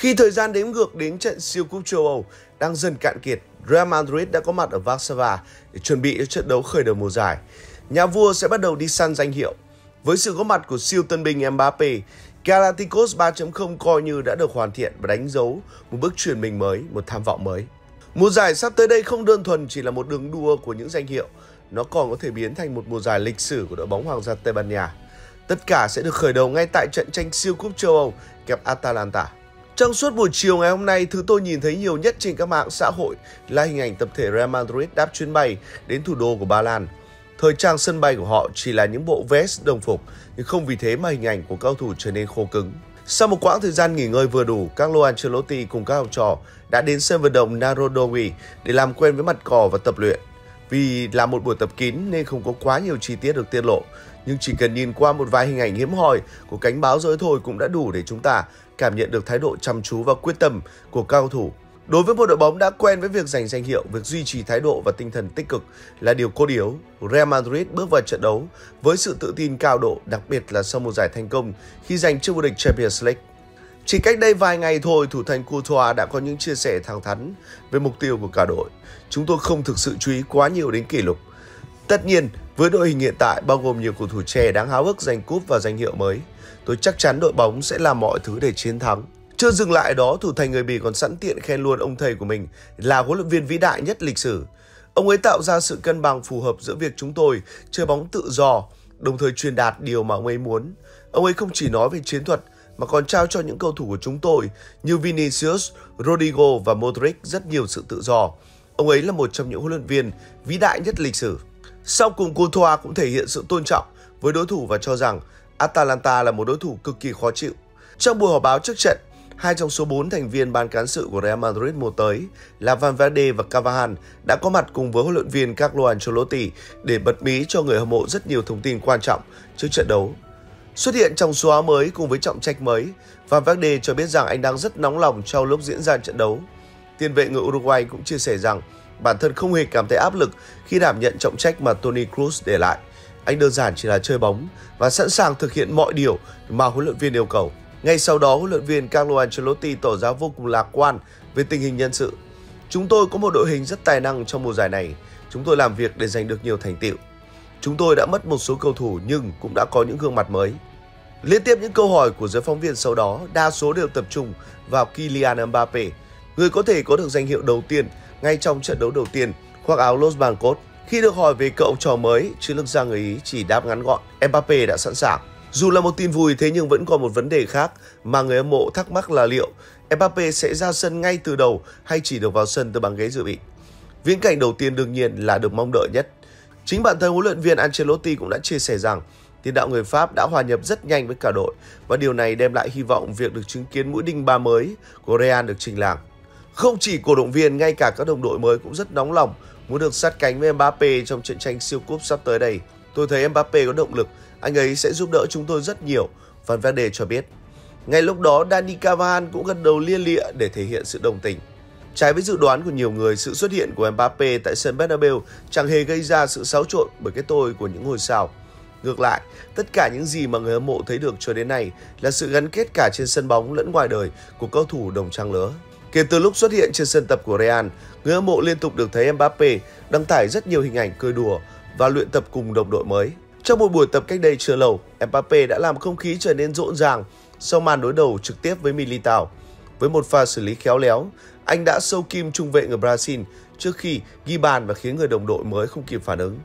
Khi thời gian đếm ngược đến trận siêu cúp châu Âu đang dần cạn kiệt, Real Madrid đã có mặt ở Warsaw để chuẩn bị cho trận đấu khởi đầu mùa giải. Nhà vua sẽ bắt đầu đi săn danh hiệu. Với sự có mặt của siêu tân binh Mbappe, Galacticos 3.0 coi như đã được hoàn thiện và đánh dấu một bước chuyển mình mới, một tham vọng mới. Mùa giải sắp tới đây không đơn thuần chỉ là một đường đua của những danh hiệu, nó còn có thể biến thành một mùa giải lịch sử của đội bóng Hoàng gia Tây Ban Nha. Tất cả sẽ được khởi đầu ngay tại trận tranh siêu cúp châu Âu kẹp Atalanta. Trong suốt buổi chiều ngày hôm nay, thứ tôi nhìn thấy nhiều nhất trên các mạng xã hội là hình ảnh tập thể Real Madrid đáp chuyến bay đến thủ đô của Ba Lan. Thời trang sân bay của họ chỉ là những bộ vest đồng phục, nhưng không vì thế mà hình ảnh của cao thủ trở nên khô cứng. Sau một quãng thời gian nghỉ ngơi vừa đủ, Carlo Ancelotti cùng các học trò đã đến sân vận động Narodowi để làm quen với mặt cỏ và tập luyện. Vì là một buổi tập kín nên không có quá nhiều chi tiết được tiết lộ, nhưng chỉ cần nhìn qua một vài hình ảnh hiếm hoi của cánh báo giới thôi cũng đã đủ để chúng ta cảm nhận được thái độ chăm chú và quyết tâm của cao thủ. Đối với một đội bóng đã quen với việc giành danh hiệu, việc duy trì thái độ và tinh thần tích cực là điều cốt yếu. Real Madrid bước vào trận đấu với sự tự tin cao độ, đặc biệt là sau một giải thành công khi giành chức vô địch Champions League. Chỉ cách đây vài ngày thôi, thủ thành Courtois đã có những chia sẻ thẳng thắn về mục tiêu của cả đội. Chúng tôi không thực sự chú ý quá nhiều đến kỷ lục. Tất nhiên, với đội hình hiện tại bao gồm nhiều cầu thủ trẻ đáng háo hức giành cúp và danh hiệu mới, tôi chắc chắn đội bóng sẽ làm mọi thứ để chiến thắng. Chưa dừng lại đó, thủ thành người Bỉ còn sẵn tiện khen luôn ông thầy của mình là huấn luyện viên vĩ đại nhất lịch sử. Ông ấy tạo ra sự cân bằng phù hợp giữa việc chúng tôi chơi bóng tự do, đồng thời truyền đạt điều mà ông ấy muốn. Ông ấy không chỉ nói về chiến thuật mà còn trao cho những cầu thủ của chúng tôi như Vinicius, Rodrigo và Modric rất nhiều sự tự do. Ông ấy là một trong những huấn luyện viên vĩ đại nhất lịch sử. Sau cùng Courtois cũng thể hiện sự tôn trọng với đối thủ và cho rằng Atalanta là một đối thủ cực kỳ khó chịu. Trong buổi họp báo trước trận, hai trong số 4 thành viên ban cán sự của Real Madrid mùa tới là Valverde và Cavahan đã có mặt cùng với huấn luyện viên Carlo Ancelotti để bật mí cho người hâm mộ rất nhiều thông tin quan trọng trước trận đấu. Xuất hiện trong số áo mới cùng với trọng trách mới, Valverde cho biết rằng anh đang rất nóng lòng trong lúc diễn ra trận đấu. Tiền vệ người Uruguay cũng chia sẻ rằng bản thân không hề cảm thấy áp lực khi đảm nhận trọng trách mà Tony Cruz để lại. Anh đơn giản chỉ là chơi bóng và sẵn sàng thực hiện mọi điều mà huấn luyện viên yêu cầu. Ngay sau đó, huấn luyện viên Carlo Ancelotti tỏ ra vô cùng lạc quan về tình hình nhân sự. Chúng tôi có một đội hình rất tài năng trong mùa giải này. Chúng tôi làm việc để giành được nhiều thành tựu. Chúng tôi đã mất một số cầu thủ nhưng cũng đã có những gương mặt mới. Liên tiếp những câu hỏi của giới phóng viên sau đó, đa số đều tập trung vào Kylian Mbappe, người có thể có được danh hiệu đầu tiên ngay trong trận đấu đầu tiên khoác áo Los Blancos. Khi được hỏi về cậu trò mới, chiến lược gia người Ý chỉ đáp ngắn gọn, Mbappe đã sẵn sàng. Dù là một tin vui thế nhưng vẫn còn một vấn đề khác mà người hâm mộ thắc mắc là liệu Mbappe sẽ ra sân ngay từ đầu hay chỉ được vào sân từ băng ghế dự bị. Viễn cảnh đầu tiên đương nhiên là được mong đợi nhất. Chính bản thân huấn luyện viên Ancelotti cũng đã chia sẻ rằng tiền đạo người Pháp đã hòa nhập rất nhanh với cả đội và điều này đem lại hy vọng việc được chứng kiến mũi đinh ba mới của Real được trình làng. Không chỉ cổ động viên, ngay cả các đồng đội mới cũng rất nóng lòng muốn được sát cánh với Mbappe trong trận tranh siêu cúp sắp tới đây. Tôi thấy Mbappe có động lực, anh ấy sẽ giúp đỡ chúng tôi rất nhiều, Van Verde cho biết. Ngay lúc đó, Dani carvajal cũng gật đầu lia lịa để thể hiện sự đồng tình. Trái với dự đoán của nhiều người, sự xuất hiện của Mbappe tại sân Bernabeu chẳng hề gây ra sự xáo trộn bởi cái tôi của những ngôi sao. Ngược lại, tất cả những gì mà người hâm mộ thấy được cho đến nay là sự gắn kết cả trên sân bóng lẫn ngoài đời của cầu thủ đồng trang lứa. Kể từ lúc xuất hiện trên sân tập của Real, người hâm mộ liên tục được thấy Mbappe đăng tải rất nhiều hình ảnh cười đùa và luyện tập cùng đồng đội mới. Trong một buổi tập cách đây chưa lâu, Mbappe đã làm không khí trở nên rộn ràng sau màn đối đầu trực tiếp với Militao. Với một pha xử lý khéo léo, anh đã sâu kim trung vệ người Brazil trước khi ghi bàn và khiến người đồng đội mới không kịp phản ứng.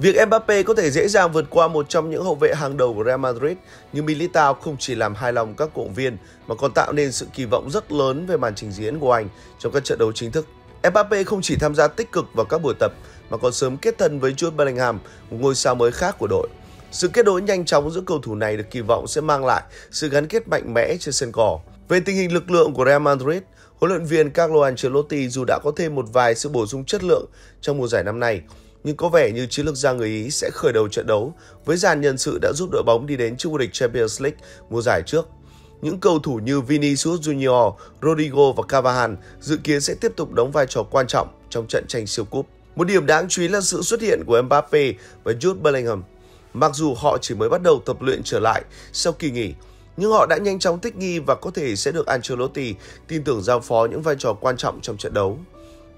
Việc Mbappe có thể dễ dàng vượt qua một trong những hậu vệ hàng đầu của Real Madrid như Militao không chỉ làm hài lòng các cổ động viên mà còn tạo nên sự kỳ vọng rất lớn về màn trình diễn của anh trong các trận đấu chính thức. Mbappe không chỉ tham gia tích cực vào các buổi tập mà còn sớm kết thân với Jude Bellingham, một ngôi sao mới khác của đội. Sự kết nối nhanh chóng giữa cầu thủ này được kỳ vọng sẽ mang lại sự gắn kết mạnh mẽ trên sân cỏ. Về tình hình lực lượng của Real Madrid, huấn luyện viên Carlo Ancelotti dù đã có thêm một vài sự bổ sung chất lượng trong mùa giải năm nay, nhưng có vẻ như chiến lược gia người Ý sẽ khởi đầu trận đấu với dàn nhân sự đã giúp đội bóng đi đến chức vô địch Champions League mùa giải trước. Những cầu thủ như Vinicius Junior, Rodrigo và Cavahan dự kiến sẽ tiếp tục đóng vai trò quan trọng trong trận tranh siêu cúp. Một điểm đáng chú ý là sự xuất hiện của Mbappe và Jude Bellingham. Mặc dù họ chỉ mới bắt đầu tập luyện trở lại sau kỳ nghỉ, nhưng họ đã nhanh chóng thích nghi và có thể sẽ được Ancelotti tin tưởng giao phó những vai trò quan trọng trong trận đấu.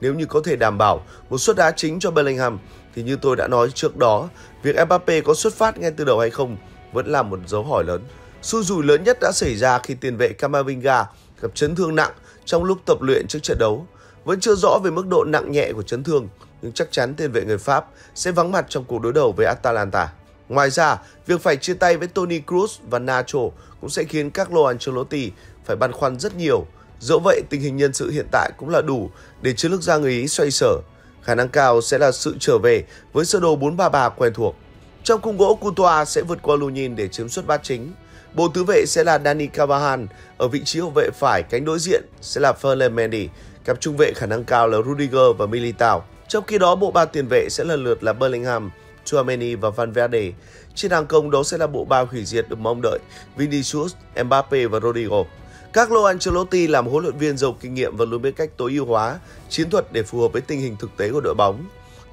Nếu như có thể đảm bảo một suất đá chính cho Bellingham thì như tôi đã nói trước đó, việc Mbappe có xuất phát ngay từ đầu hay không vẫn là một dấu hỏi lớn. Xui rủi lớn nhất đã xảy ra khi tiền vệ Camavinga gặp chấn thương nặng trong lúc tập luyện trước trận đấu. Vẫn chưa rõ về mức độ nặng nhẹ của chấn thương, nhưng chắc chắn tiền vệ người Pháp sẽ vắng mặt trong cuộc đối đầu với Atalanta. Ngoài ra, việc phải chia tay với Toni Kroos và Nacho cũng sẽ khiến Carlo Ancelotti phải băn khoăn rất nhiều. Dẫu vậy, tình hình nhân sự hiện tại cũng là đủ để chiến lược gia người Ý xoay sở. Khả năng cao sẽ là sự trở về với sơ đồ 4-3-3 quen thuộc. Trong cung gỗ, Courtois sẽ vượt qua Lunin để chiếm suất bát chính. Bộ tứ vệ sẽ là Dani Carvajal, ở vị trí hậu vệ phải cánh đối diện sẽ là Ferland Mendy, cặp trung vệ khả năng cao là Rudiger và Militao. Trong khi đó, bộ ba tiền vệ sẽ lần lượt là Bellingham, Chouameni và Van Verde. Trên hàng công đó sẽ là bộ ba hủy diệt được mong đợi Vinicius, Mbappe và Rodrigo. Carlo Ancelotti làm huấn luyện viên giàu kinh nghiệm và luôn biết cách tối ưu hóa chiến thuật để phù hợp với tình hình thực tế của đội bóng.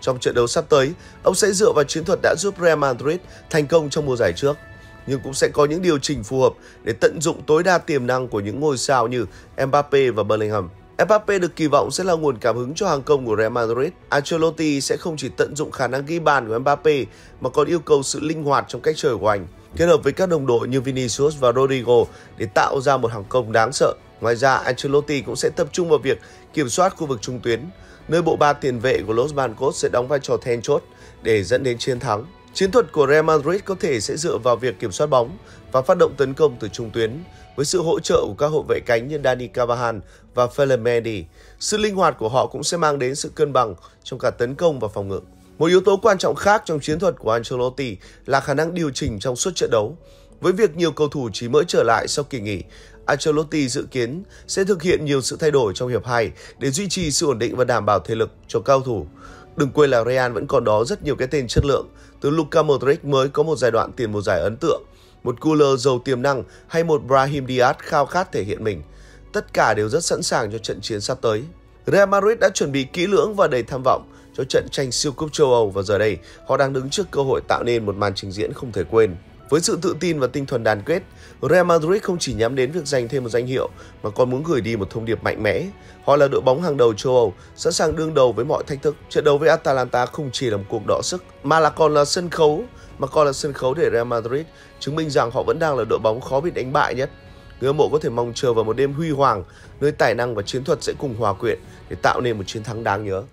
Trong trận đấu sắp tới, ông sẽ dựa vào chiến thuật đã giúp Real Madrid thành công trong mùa giải trước, nhưng cũng sẽ có những điều chỉnh phù hợp để tận dụng tối đa tiềm năng của những ngôi sao như Mbappe và Bellingham. Mbappe được kỳ vọng sẽ là nguồn cảm hứng cho hàng công của Real Madrid. Ancelotti sẽ không chỉ tận dụng khả năng ghi bàn của Mbappe mà còn yêu cầu sự linh hoạt trong cách chơi của anh, kết hợp với các đồng đội như Vinicius và Rodrigo để tạo ra một hàng công đáng sợ. Ngoài ra, Ancelotti cũng sẽ tập trung vào việc kiểm soát khu vực trung tuyến, nơi bộ ba tiền vệ của Los Blancos sẽ đóng vai trò then chốt để dẫn đến chiến thắng. Chiến thuật của Real Madrid có thể sẽ dựa vào việc kiểm soát bóng và phát động tấn công từ trung tuyến với sự hỗ trợ của các hậu vệ cánh như Dani Carvajal và Ferland Mendy. Sự linh hoạt của họ cũng sẽ mang đến sự cân bằng trong cả tấn công và phòng ngự. Một yếu tố quan trọng khác trong chiến thuật của Ancelotti là khả năng điều chỉnh trong suốt trận đấu. Với việc nhiều cầu thủ chỉ mới trở lại sau kỳ nghỉ, Ancelotti dự kiến sẽ thực hiện nhiều sự thay đổi trong hiệp 2 để duy trì sự ổn định và đảm bảo thể lực cho cao thủ. Đừng quên là Real vẫn còn đó rất nhiều cái tên chất lượng, từ Luka Modric mới có một giai đoạn tiền mùa giải ấn tượng, một Cooler giàu tiềm năng hay một Brahim Diaz khao khát thể hiện mình. Tất cả đều rất sẵn sàng cho trận chiến sắp tới. Real Madrid đã chuẩn bị kỹ lưỡng và đầy tham vọng cho trận tranh siêu cúp châu Âu và giờ đây họ đang đứng trước cơ hội tạo nên một màn trình diễn không thể quên. Với sự tự tin và tinh thần đoàn kết, Real Madrid không chỉ nhắm đến việc giành thêm một danh hiệu mà còn muốn gửi đi một thông điệp mạnh mẽ. Họ là đội bóng hàng đầu châu Âu, sẵn sàng đương đầu với mọi thách thức. Trận đấu với Atalanta không chỉ là một cuộc đọ sức mà là còn là sân khấu mà còn là sân khấu để Real Madrid chứng minh rằng họ vẫn đang là đội bóng khó bị đánh bại nhất. Người hâm mộ có thể mong chờ vào một đêm huy hoàng, nơi tài năng và chiến thuật sẽ cùng hòa quyện để tạo nên một chiến thắng đáng nhớ.